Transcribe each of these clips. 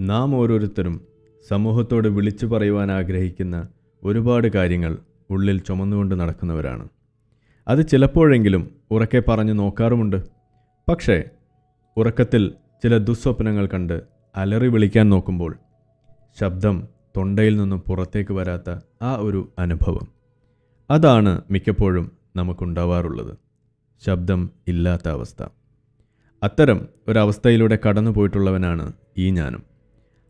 നാം ഓരോരുത്തരും സമൂഹത്തോട് വിളിച്ചു പറയുവാൻ ആഗ്രഹിക്കുന്ന ഒരുപാട് കാര്യങ്ങൾ ഉള്ളിൽ ചുമന്നുകൊണ്ട് നടക്കുന്നവരാണ്. അത് ചിലപ്പോഴെങ്കിലും ഉറക്കെ പറഞ്ഞു നോക്കാറുമുണ്ട്. പക്ഷേ ഉറക്കത്തിൽ ചില ദുസ്വപ്നങ്ങൾ കണ്ട് അലറി വിളിക്കാൻ നോക്കുമ്പോൾ ശബ്ദം തൊണ്ടയിൽ നിന്നും പുറത്തേക്ക് വരാത്ത ആ ഒരു അനുഭവം. അതാണ് മിക്കപ്പോഴും നമുക്കുണ്ടാവാറുള്ളത്. ശബ്ദം ഇല്ലാത്ത അവസ്ഥ. അത്തരം ഒരവസ്ഥയിലൂടെ കടന്നു പോയിട്ടുള്ളവനാണ് ഈ ഞാനും.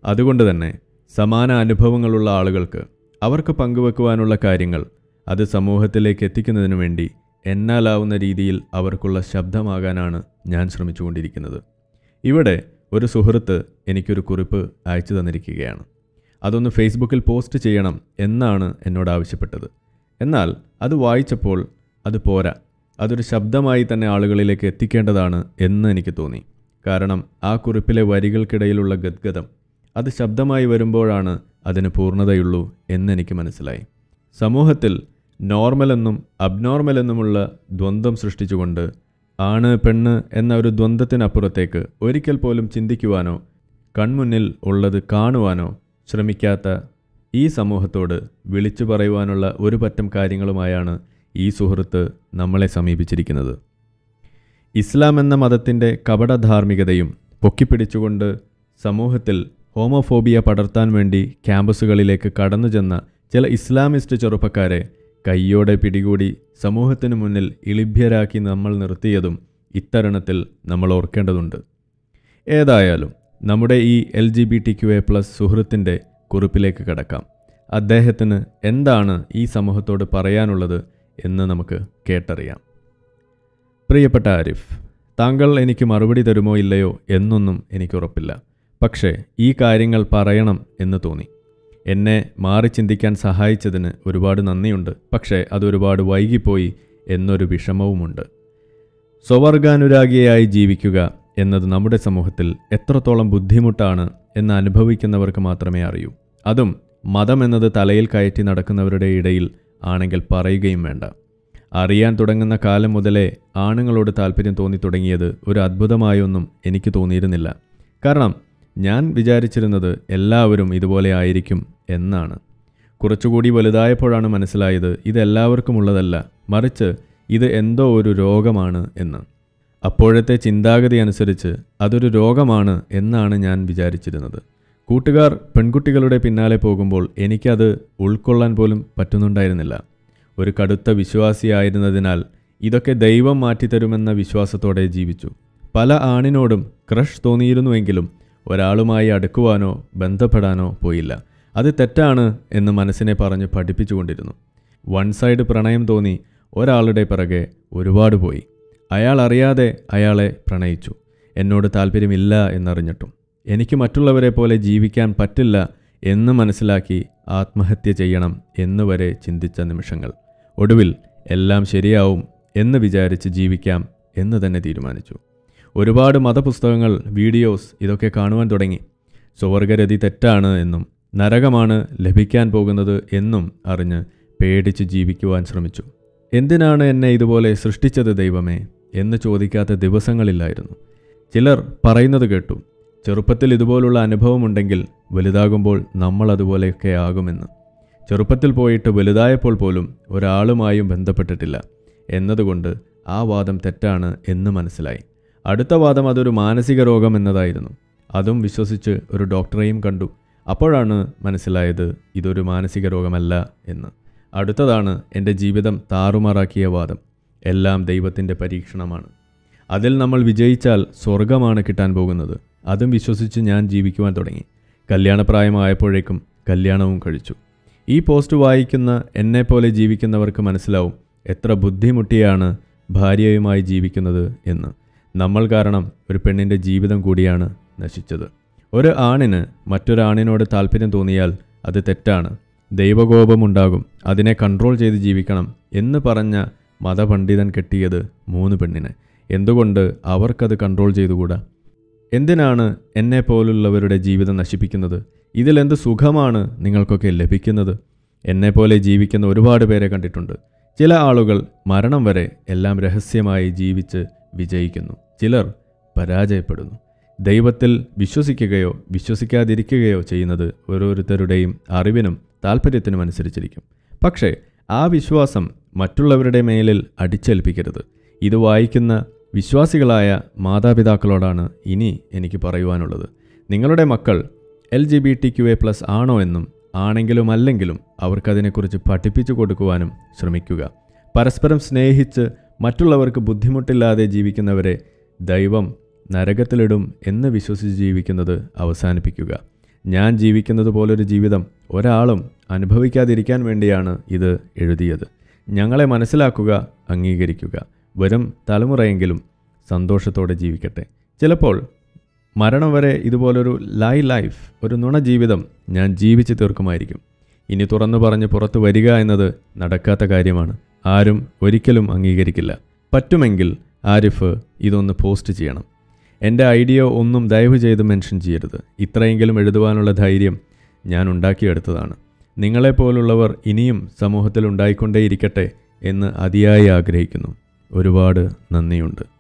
അതുകൊണ്ട് തന്നെ സമാന അനുഭവങ്ങളുള്ള ആളുകൾക്ക് അവർക്ക് പങ്കുവെക്കുവാനുള്ള കാര്യങ്ങൾ അത് സമൂഹത്തിലേക്ക് എത്തിക്കുന്നതിനു വേണ്ടി എന്നാലാവുന്ന രീതിയിൽ അവർക്കുള്ള ശബ്ദമാകാനാണ് ഞാൻ ശ്രമിച്ചുകൊണ്ടിരിക്കുന്നത്. ഇവിടെ ഒരു സുഹൃത്ത് എനിക്കൊരു കുറിപ്പ് അയച്ചു തന്നിരിക്കുകയാണ്. അതൊന്ന് ഫേസ്ബുക്കിൽ പോസ്റ്റ് ചെയ്യണം എന്നാണ് എന്നോട് ആവശ്യപ്പെട്ടത്. എന്നാൽ അത് വായിച്ചപ്പോൾ അത് പോരാ. അതൊരു ശബ്ദമായി തന്നെ ആളുകളിലേക്ക് എത്തിക്കേണ്ടതാണ് എന്ന് എനിക്ക് തോന്നി. കാരണം ആ കുറിപ്പിലെ വരികൾക്കിടയിലുള്ള ഗദ്ഗതം അത് ശബ്ദമായി വരുമ്പോഴാണ് അതിന് പൂർണതയുള്ളൂ എന്നെനിക്ക് മനസ്സിലായി. സമൂഹത്തിൽ നോർമലെന്നും അബ്നോർമലെന്നുമുള്ള ദ്വന്ദ്വം സൃഷ്ടിച്ചുകൊണ്ട് ആണ് പെണ്ണ് എന്ന ഒരു ദ്വന്ദ്വത്തിനപ്പുറത്തേക്ക് ഒരിക്കൽ പോലും ചിന്തിക്കുവാനോ കൺമുന്നിൽ ഉള്ളത് കാണുവാനോ ശ്രമിക്കാത്ത ഈ സമൂഹത്തോട് വിളിച്ചു പറയുവാനുള്ള ഒരു പറ്റം കാര്യങ്ങളുമായാണ് ഈ സുഹൃത്ത് നമ്മളെ സമീപിച്ചിരിക്കുന്നത്. ഇസ്ലാം എന്ന മതത്തിന്റെ കപടധാർമ്മികതയും പൊക്കിപ്പിടിച്ചുകൊണ്ട് സമൂഹത്തിൽ ഹോമോഫോബിയ പടർത്താൻ വേണ്ടി ക്യാമ്പസുകളിലേക്ക് കടന്നു ചെന്ന ചില ഇസ്ലാമിസ്റ്റ് ചെറുപ്പക്കാരെ കയ്യോടെ പിടികൂടി സമൂഹത്തിനു മുന്നിൽ ഇളിഭ്യരാക്കി നമ്മൾ നിർത്തിയതും ഇത്തരണത്തിൽ നമ്മൾ ഓർക്കേണ്ടതുണ്ട്. ഏതായാലും നമ്മുടെ ഈ L G B T Q A plus സുഹൃത്തിന്റെ കുറിപ്പിലേക്ക് കടക്കാം. അദ്ദേഹത്തിന് എന്താണ് ഈ സമൂഹത്തോട് പറയാനുള്ളത് എന്ന് നമുക്ക് കേട്ടറിയാം. പ്രിയപ്പെട്ട ആരിഫ് താങ്കൾ എനിക്ക് മറുപടി തരുമോ ഇല്ലയോ എന്നൊന്നും എനിക്കുറപ്പില്ല പക്ഷേ ഈ കാര്യങ്ങൾ പറയണം എന്ന് തോന്നി. എന്നെ മാറി ചിന്തിക്കാൻ സഹായിച്ചതിന് ഒരുപാട് നന്ദിയുണ്ട്. പക്ഷേ അതൊരുപാട് വൈകിപ്പോയി എന്നൊരു വിഷമവുമുണ്ട്. സ്വവർഗാനുരാഗിയായി ജീവിക്കുക എന്നത് നമ്മുടെ സമൂഹത്തിൽ എത്രത്തോളം ബുദ്ധിമുട്ടാണ് എന്ന് അനുഭവിക്കുന്നവർക്ക് മാത്രമേ അറിയൂ. അതും മതം എന്നത് തലയിൽ കയറ്റി നടക്കുന്നവരുടെ ഇടയിൽ ആണെങ്കിൽ പറയുകയും വേണ്ട. അറിയാൻ തുടങ്ങുന്ന കാലം മുതലേ ആണുങ്ങളോട് താല്പര്യം തോന്നി തുടങ്ങിയത് ഒരു അത്ഭുതമായൊന്നും എനിക്ക് തോന്നിയിരുന്നില്ല. കാരണം ഞാൻ വിചാരിച്ചിരുന്നത് എല്ലാവരും ഇതുപോലെ ആയിരിക്കും എന്നാണ്. കുറച്ചുകൂടി വലുതായപ്പോഴാണ് മനസ്സിലായത് ഇത് എല്ലാവർക്കും ഉള്ളതല്ല മറിച്ച് ഇത് എന്തോ ഒരു രോഗമാണ് എന്ന്. അപ്പോഴത്തെ ചിന്താഗതി അനുസരിച്ച് അതൊരു രോഗമാണ് എന്നാണ് ഞാൻ വിചാരിച്ചിരുന്നത്. കൂട്ടുകാർ പെൺകുട്ടികളുടെ പിന്നാലെ പോകുമ്പോൾ എനിക്കത് ഉൾക്കൊള്ളാൻ പോലും പറ്റുന്നുണ്ടായിരുന്നില്ല. ഒരു കടുത്ത വിശ്വാസിയായിരുന്നതിനാൽ ഇതൊക്കെ ദൈവം മാറ്റിത്തരുമെന്ന വിശ്വാസത്തോടെ ജീവിച്ചു. പല ആണിനോടും ക്രഷ് തോന്നിയിരുന്നുവെങ്കിലും ഒരാളുമായി അടുക്കുവാനോ ബന്ധപ്പെടാനോ പോയില്ല. അത് തെറ്റാണ് എന്ന് മനസ്സിനെ പറഞ്ഞ് പഠിപ്പിച്ചുകൊണ്ടിരുന്നു. വൺ സൈഡ് പ്രണയം തോന്നി ഒരാളുടെ പിറകെ ഒരുപാട് പോയി. അയാൾ അറിയാതെ അയാളെ പ്രണയിച്ചു. എന്നോട് താല്പര്യമില്ല എന്നറിഞ്ഞിട്ടും. എനിക്ക് മറ്റുള്ളവരെ പോലെ ജീവിക്കാൻ പറ്റില്ല എന്ന് മനസ്സിലാക്കി ആത്മഹത്യ ചെയ്യണം എന്നുവരെ ചിന്തിച്ച നിമിഷങ്ങൾ. ഒടുവിൽ എല്ലാം ശരിയാവും എന്ന് വിചാരിച്ച് ജീവിക്കാം എന്ന് തന്നെ തീരുമാനിച്ചു. ഒരുപാട് മതപുസ്തകങ്ങൾ വീഡിയോസ് ഇതൊക്കെ കാണുവാൻ തുടങ്ങി. സ്വർഗരതി തെറ്റാണ് എന്നും നരകമാണ് ലഭിക്കാൻ പോകുന്നത് എന്നും അറിഞ്ഞ് പേടിച്ച് ജീവിക്കുവാൻ ശ്രമിച്ചു. എന്തിനാണ് എന്നെ ഇതുപോലെ സൃഷ്ടിച്ചത് ദൈവമേ എന്ന് ചോദിക്കാത്ത ദിവസങ്ങളില്ലായിരുന്നു. ചിലർ പറയുന്നത് കേട്ടു ചെറുപ്പത്തിൽ ഇതുപോലുള്ള അനുഭവമുണ്ടെങ്കിൽ വലുതാകുമ്പോൾ നമ്മൾ അതുപോലെയൊക്കെ ആകുമെന്ന്. ചെറുപ്പത്തിൽ പോയിട്ട് വലുതായപ്പോൾ പോലും ഒരാളുമായും ബന്ധപ്പെട്ടിട്ടില്ല. എന്നതുകൊണ്ട് ആ വാദം തെറ്റാണ് എന്ന് മനസ്സിലായി. അടുത്ത വാദം അതൊരു മാനസിക രോഗം എന്നതായിരുന്നു. അതും വിശ്വസിച്ച് ഒരു ഡോക്ടറെയും കണ്ടു. അപ്പോഴാണ് മനസ്സിലായത് ഇതൊരു മാനസിക രോഗമല്ല എന്ന്. അടുത്തതാണ് എന്റെ ജീവിതം താറുമാറാക്കിയ വാദം. എല്ലാം ദൈവത്തിന്റെ പരീക്ഷണമാണ്. അതിൽ നമ്മൾ വിജയിച്ചാൽ സ്വർഗമാണ് കിട്ടാൻ പോകുന്നത്. അതും വിശ്വസിച്ച് ഞാൻ ജീവിക്കുവാൻ തുടങ്ങി. കല്യാണപ്രായമായപ്പോഴേക്കും കല്യാണവും കഴിച്ചു. ഈ പോസ്റ്റ് വായിക്കുന്ന എന്നെപ്പോലെ ജീവിക്കുന്നവർക്ക് മനസ്സിലാവും എത്ര ബുദ്ധിമുട്ടിയാണ് ഭാര്യയുമായി ജീവിക്കുന്നത് എന്ന്. നമ്മൾ കാരണം ഒരു പെണ്ണിന്റെ ജീവിതം കൂടിയാണ് നശിച്ചത്. ഒരു ആണിന് മറ്റൊരാണിനോട് താല്പര്യം തോന്നിയാൽ അത് തെറ്റാണ്. ദൈവകോപമുണ്ടാകും. അതിനെ കൺട്രോൾ ചെയ്ത് ജീവിക്കണം എന്ന് പറഞ്ഞ മതപണ്ഡിതൻ കെട്ടിയത് മൂന്ന് പെണ്ണിനെ. എന്തുകൊണ്ട് അവർക്കത് കൺട്രോൾ ചെയ്തുകൂടാ? എന്തിനാണ് എന്നെ പോലുള്ളവരുടെ ജീവിതം നശിപ്പിക്കുന്നത്? ഇതിലെന്ത് സുഖമാണ് നിങ്ങൾക്കൊക്കെ ലഭിക്കുന്നത്? എന്നെപ്പോലെ ജീവിക്കുന്ന ഒരുപാട് പേരെ കണ്ടിട്ടുണ്ട്. ചില ആളുകൾ മരണം വരെ എല്ലാം രഹസ്യമായി ജീവിച്ച് വിജയിക്കുന്നു. ചിലർ പരാജയപ്പെടുന്നു. ദൈവത്തിൽ വിശ്വസിക്കുകയോ വിശ്വസിക്കാതിരിക്കുകയോ ചെയ്യുന്നത് ഓരോരുത്തരുടെയും അറിവിനും താല്പര്യത്തിനും അനുസരിച്ചിരിക്കും. പക്ഷേ ആ വിശ്വാസം മറ്റുള്ളവരുടെ മേലിൽ അടിച്ചേൽപ്പിക്കരുത്. ഇത് വായിക്കുന്ന വിശ്വാസികളായ മാതാപിതാക്കളോടാണ് ഇനി എനിക്ക് പറയുവാനുള്ളത്. നിങ്ങളുടെ മക്കൾ L G B T Q A plus ആണോ എന്നും ആണെങ്കിലും അല്ലെങ്കിലും അവർക്കതിനെക്കുറിച്ച് പഠിപ്പിച്ചു കൊടുക്കുവാനും ശ്രമിക്കുക. പരസ്പരം സ്നേഹിച്ച് മറ്റുള്ളവർക്ക് ബുദ്ധിമുട്ടില്ലാതെ ജീവിക്കുന്നവരെ ദൈവം നരകത്തിലിടും എന്ന് വിശ്വസിച്ച് ജീവിക്കുന്നത് അവസാനിപ്പിക്കുക. ഞാൻ ജീവിക്കുന്നത് പോലൊരു ജീവിതം ഒരാളും അനുഭവിക്കാതിരിക്കാൻ വേണ്ടിയാണ് ഇത് എഴുതിയത്. ഞങ്ങളെ മനസ്സിലാക്കുക അംഗീകരിക്കുക. വരും തലമുറയെങ്കിലും സന്തോഷത്തോടെ ജീവിക്കട്ടെ. ചിലപ്പോൾ മരണം വരെ ഇതുപോലൊരു ലൈ ലൈഫ് ഒരു നുണ ജീവിതം ഞാൻ ജീവിച്ചു തീർക്കുമായിരിക്കും. ഇനി തുറന്നു പറഞ്ഞ് പുറത്തു വരിക എന്നത് നടക്കാത്ത കാര്യമാണ്. ആരും ഒരിക്കലും അംഗീകരിക്കില്ല. പറ്റുമെങ്കിൽ ആരിഫ് ഇതൊന്ന് പോസ്റ്റ് ചെയ്യണം. എന്റെ ഐഡിയ ഒന്നും ദയവ് ചെയ്ത് മെൻഷൻ ചെയ്യരുത്. ഇത്രയെങ്കിലും എഴുതുവാനുള്ള ധൈര്യം ഞാൻ ഉണ്ടാക്കിയെടുത്തതാണ്. നിങ്ങളെപ്പോലുള്ളവർ ഇനിയും സമൂഹത്തിൽ ഉണ്ടായിക്കൊണ്ടേയിരിക്കട്ടെ എന്ന് അതിയായി ആഗ്രഹിക്കുന്നു. ഒരുപാട് നന്ദിയുണ്ട്.